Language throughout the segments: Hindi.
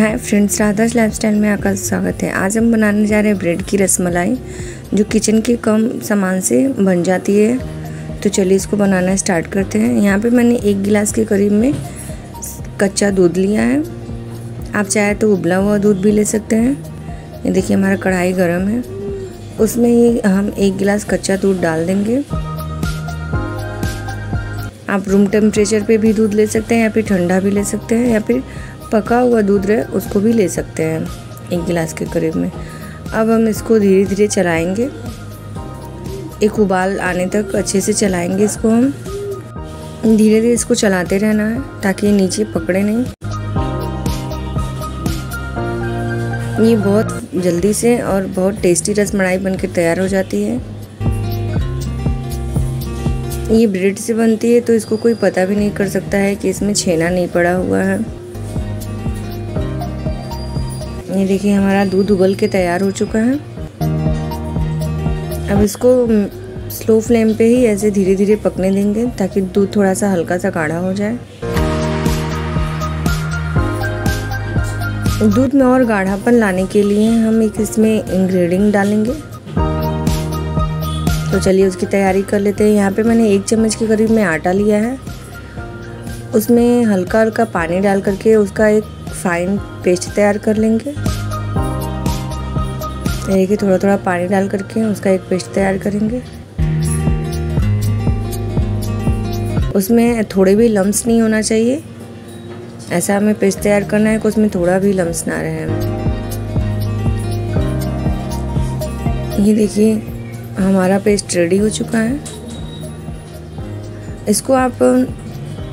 हाय फ्रेंड्स राधास लाइफस्टाइल में आपका स्वागत है। आज हम बनाने जा रहे हैं ब्रेड की रसमलाई, जो किचन के कम सामान से बन जाती है। तो चलिए इसको बनाना स्टार्ट करते हैं। यहाँ पे मैंने एक गिलास के करीब में कच्चा दूध लिया है। आप चाहे तो उबला हुआ दूध भी ले सकते हैं। ये देखिए हमारा कढ़ाई गर्म है। उसमें ही हम एक गिलास कच्चा दूध डाल देंगे। आप रूम टेम्परेचर पे भी दूध ले सकते हैं या फिर ठंडा भी ले सकते हैं या फिर पका हुआ दूध रहे, उसको भी ले सकते हैं एक गिलास के करीब में। अब हम इसको धीरे धीरे चलाएँगे। एक उबाल आने तक अच्छे से चलाएँगे इसको हम। धीरे धीरे इसको चलाते रहना है, ताकि ये नीचे पकड़े नहीं। ये बहुत जल्दी से और बहुत टेस्टी रसमलाई बनकर तैयार हो जाती है। ये ब्रेड से बनती है तो इसको कोई पता भी नहीं कर सकता है कि इसमें छेना नहीं पड़ा हुआ है। ये देखिए, हमारा दूध उबल के तैयार हो चुका है। अब इसको स्लो फ्लेम पे ही ऐसे धीरे धीरे पकने देंगे, ताकि दूध थोड़ा सा हल्का सा गाढ़ा हो जाए। दूध में और गाढ़ापन लाने के लिए हम एक इसमें इंग्रेडिएंट डालेंगे। तो चलिए उसकी तैयारी कर लेते हैं। यहाँ पे मैंने एक चम्मच के करीब में आटा लिया है। उसमें हल्का हल्का पानी डाल करके उसका एक फाइन पेस्ट तैयार कर लेंगे। देखिए थोड़ा थोड़ा पानी डाल करके उसका एक पेस्ट तैयार करेंगे। उसमें थोड़े भी लम्स नहीं होना चाहिए। ऐसा हमें पेस्ट तैयार करना है कि उसमें थोड़ा भी लम्स ना रहे। ये देखिए, हमारा पेस्ट रेडी हो चुका है। इसको आप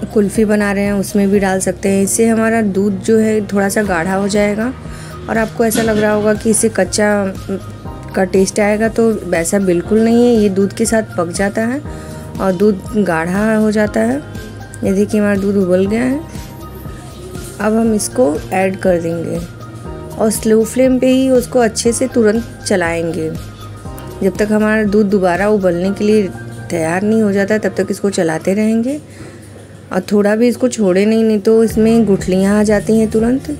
कुल्फ़ी बना रहे हैं, उसमें भी डाल सकते हैं। इससे हमारा दूध जो है थोड़ा सा गाढ़ा हो जाएगा। और आपको ऐसा लग रहा होगा कि इससे कच्चा, का टेस्ट आएगा तो वैसा बिल्कुल नहीं है। ये दूध के साथ पक जाता है और दूध गाढ़ा हो जाता है। ये देखिए, हमारा दूध उबल गया है। अब हम इसको ऐड कर देंगे और स्लो फ्लेम पे ही उसको अच्छे से तुरंत चलाएँगे। जब तक हमारा दूध दोबारा उबलने के लिए तैयार नहीं हो जाता तब तक इसको चलाते रहेंगे। और थोड़ा भी इसको छोड़े नहीं नहीं तो इसमें गुठलियाँ आ जाती हैं तुरंत।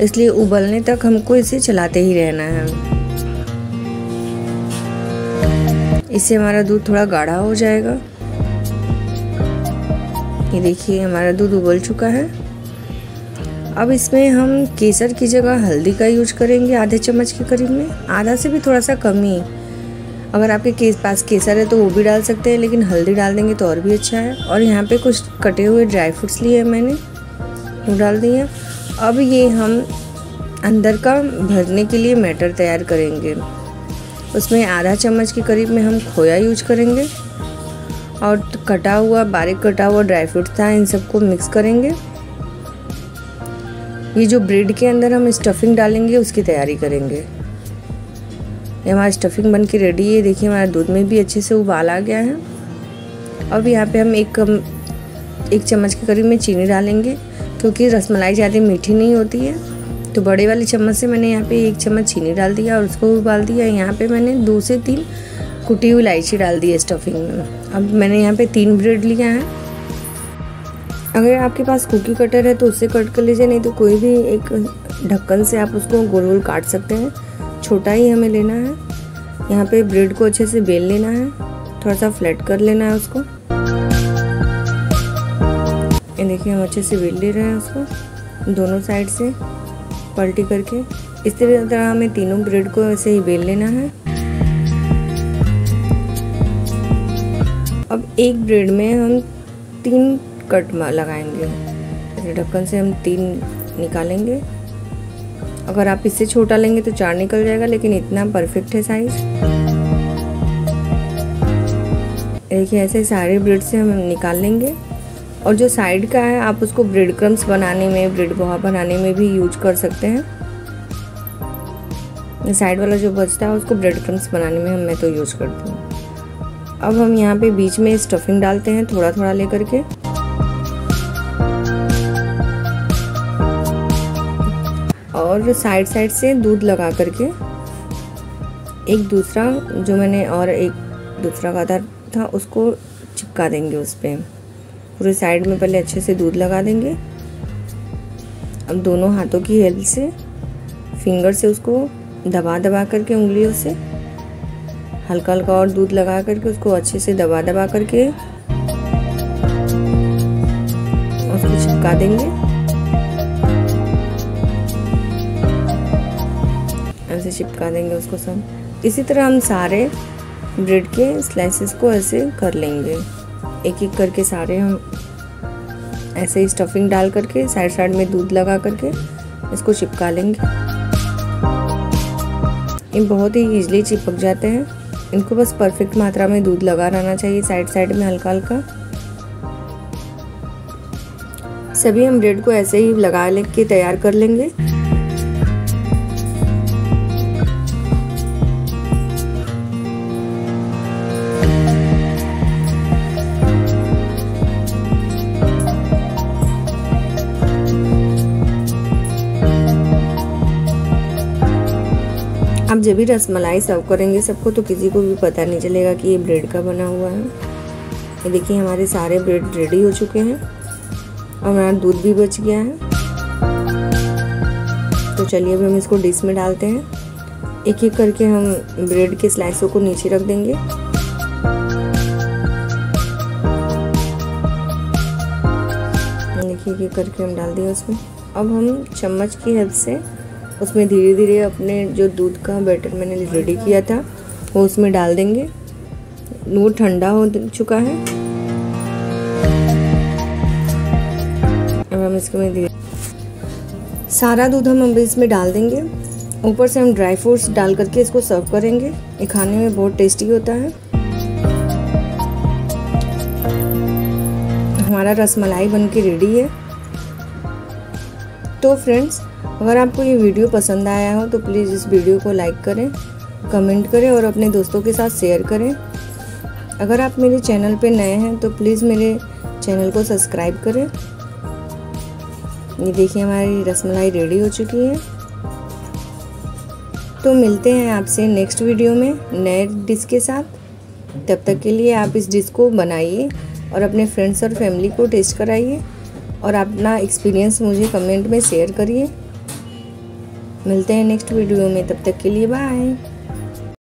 इसलिए उबलने तक हमको इसे चलाते ही रहना है। इससे हमारा दूध थोड़ा गाढ़ा हो जाएगा। ये देखिए, हमारा दूध उबल चुका है। अब इसमें हम केसर की जगह हल्दी का यूज़ करेंगे आधे चम्मच के करीब में। आधा से भी थोड़ा सा कम ही अगर आपके केस पास केसर है तो वो भी डाल सकते हैं, लेकिन हल्दी डाल देंगे तो और भी अच्छा है। और यहाँ पे कुछ कटे हुए ड्राई फ्रूट्स लिए हैं मैंने, वो डाल दिए अब ये हम अंदर का भरने के लिए मैटर तैयार करेंगे। उसमें आधा चम्मच के करीब में हम खोया यूज़ करेंगे, और कटा हुआ, बारीक कटा हुआ ड्राई फ्रूट था, इन सबको मिक्स करेंगे। ये जो ब्रेड के अंदर हम स्टफिंग डालेंगे, उसकी तैयारी करेंगे। ये हमारा स्टफिंग बन के रेडी है। देखिए, हमारा दूध में भी अच्छे से उबाल आ गया है। अब यहाँ पे हम एक एक चम्मच के करीब में चीनी डालेंगे, क्योंकि रसमलाई ज़्यादा मीठी नहीं होती है। तो बड़े वाली चम्मच से मैंने यहाँ पे एक चम्मच चीनी डाल दिया और उसको उबाल दिया। यहाँ पे मैंने दो से तीन कुटी हुई इलायची डाल दी है स्टफिंग में। अब मैंने यहाँ पे तीन ब्रेड लिया है। अगर आपके पास कुकी कटर है तो उससे कट कर लीजिए, नहीं तो कोई भी एक ढक्कन से आप उसको गोल गोल काट सकते हैं। छोटा ही हमें लेना है। यहाँ पे ब्रेड को अच्छे से बेल लेना है। थोड़ा सा फ्लैट कर लेना है उसको। ये देखिए, हम अच्छे से बेल ले रहे हैं उसको। दोनों साइड से पलटी करके। इस तरह हमें तीनों ब्रेड को ऐसे ही बेल लेना है। अब एक ब्रेड में हम तीन कट लगाएँगे। ढक्कन से हम तीन निकालेंगे। अगर आप इससे छोटा लेंगे तो चार निकल जाएगा, लेकिन इतना परफेक्ट है साइज़ देखिए ऐसे सारे ब्रेड से हम निकाल लेंगे। और जो साइड का है, आप उसको ब्रेड क्रम्स बनाने में ब्रेड पोहा बनाने में भी यूज़ कर सकते हैं। साइड वाला जो बचता है, उसको ब्रेड क्रम्स बनाने में हम मैं तो यूज़ करती हूँ। अब हम यहाँ पे बीच में स्टफिंग डालते हैं थोड़ा थोड़ा लेकर के। और साइड साइड से दूध लगा करके एक दूसरा जो मैंने और एक दूसरा का था, उसको चिपका देंगे उस पर पूरे साइड में पहले अच्छे से दूध लगा देंगे। अब दोनों हाथों की हेल्प से, फिंगर से उसको दबा दबा करके, उंगलियों से, हल्का हल्का और दूध लगा करके उसको अच्छे से दबा दबा करके उसको चिपका देंगे। ऐसे चिपका देंगे उसको सब। इसी तरह हम सारे ब्रेड के स्लाइसेस को ऐसे कर लेंगे। एक एक करके सारे हम ऐसे ही स्टफिंग डाल करके साइड साइड में दूध लगा करके इसको चिपका लेंगे। ये बहुत ही ईजिली चिपक जाते हैं। इनको बस परफेक्ट मात्रा में दूध लगा रहना चाहिए साइड साइड में हल्का हल्का। सभी हम ब्रेड को ऐसे ही लगा के तैयार कर लेंगे। आप जब भी रसमलाई सर्व करेंगे, सबको तो किसी को भी पता नहीं चलेगा कि ये ब्रेड का बना हुआ है। ये देखिए, हमारे सारे ब्रेड रेडी हो चुके हैं और हमारा दूध भी बच गया है। तो चलिए अभी हम इसको डिश में डालते हैं। एक एक करके हम ब्रेड के स्लाइसों को नीचे रख देंगे। देखिए एक करके हम डाल दिए उसमें अब हम चम्मच की हेल्प से उसमें धीरे धीरे अपने जो दूध का बैटर मैंने रेडी किया था, वो उसमें डाल देंगे। वो ठंडा हो चुका है। अब हम इसके धीरे सारा दूध हम अभी इसमें डाल देंगे। ऊपर से हम ड्राई फ्रूट्स डाल करके इसको सर्व करेंगे। ये खाने में बहुत टेस्टी होता है। हमारा रसमलाई बन के रेडी है। तो फ्रेंड्स अगर आपको ये वीडियो पसंद आया हो तो प्लीज़ इस वीडियो को लाइक करें, कमेंट करें और अपने दोस्तों के साथ शेयर करें। अगर आप मेरे चैनल पे नए हैं तो प्लीज़ मेरे चैनल को सब्सक्राइब करें। ये देखिए हमारी रसमलाई रेडी हो चुकी है। तो मिलते हैं आपसे नेक्स्ट वीडियो में नए डिश के साथ। तब तक के लिए आप इस डिश को बनाइए और अपने फ्रेंड्स और फैमिली को टेस्ट कराइए और अपना एक्सपीरियंस मुझे कमेंट में शेयर करिए। मिलते हैं नेक्स्ट वीडियो में तब तक के लिए बाय